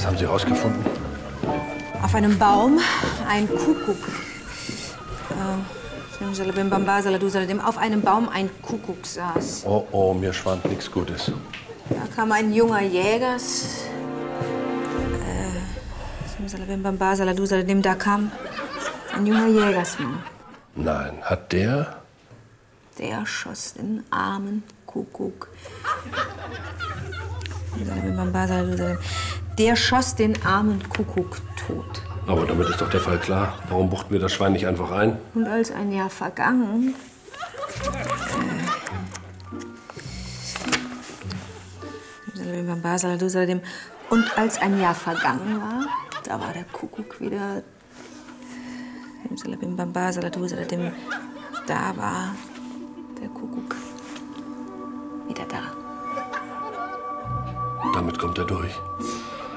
Was haben Sie herausgefunden? Auf einem Baum ein Kuckuck. Äh. Auf einem Baum ein Kuckuck saß. Oh, oh, mir schwand nichts Gutes. Da kam ein junger Jägers. Äh. Da kam ein junger Jägersmann. Nein, hat der? Der schoss den armen Kuckuck. Der schoss den armen Kuckuck tot. Aber damit ist doch der Fall klar. Warum buchten wir das Schwein nicht einfach ein? Und als ein Jahr vergangen. Äh, und als ein Jahr vergangen war, da war der Kuckuck wieder. Da war der Kuckuck wieder da. Damit kommt er durch.